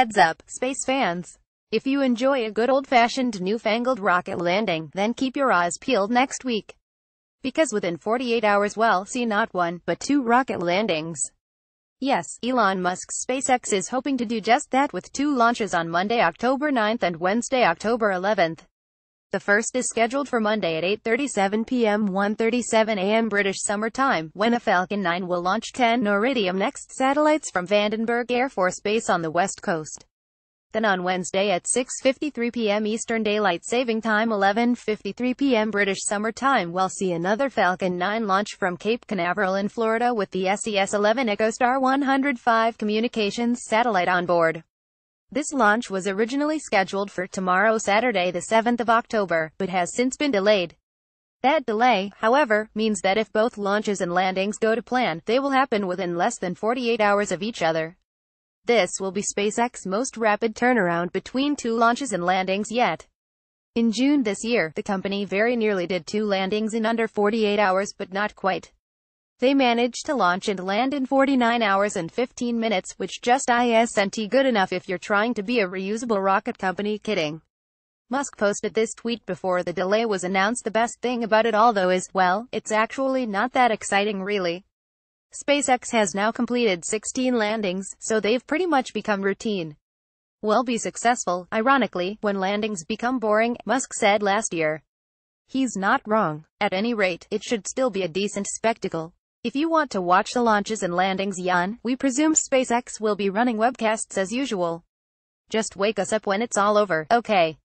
Heads up, space fans. If you enjoy a good old-fashioned newfangled rocket landing, then keep your eyes peeled next week. Because within 48 hours we'll see not one, but two rocket landings. Yes, Elon Musk's SpaceX is hoping to do just that with two launches on Monday, October 9th and Wednesday, October 11th. The first is scheduled for Monday at 8.37 p.m. 1.37 a.m. British Summer Time, when a Falcon 9 will launch 10 Iridium Next satellites from Vandenberg Air Force Base on the west coast. Then on Wednesday at 6.53 p.m. Eastern Daylight Saving Time 11.53 p.m. British Summer Time we'll see another Falcon 9 launch from Cape Canaveral in Florida with the SES-11 EchoStar 105 communications satellite on board. This launch was originally scheduled for tomorrow Saturday the 7th of October, but has since been delayed. That delay, however, means that if both launches and landings go to plan, they will happen within less than 48 hours of each other. This will be SpaceX's most rapid turnaround between two launches and landings yet. In June this year, the company very nearly did two landings in under 48 hours but not quite. They managed to launch and land in 49 hours and 15 minutes, which just isn't good enough if you're trying to be a reusable rocket company kidding. Musk posted this tweet before the delay was announced the best thing about it all though is, well, it's actually not that exciting really. SpaceX has now completed 16 landings, so they've pretty much become routine. We'll be successful, ironically, when landings become boring, Musk said last year. He's not wrong. At any rate, it should still be a decent spectacle. If you want to watch the launches and landings Jan, we presume SpaceX will be running webcasts as usual. Just wake us up when it's all over, okay?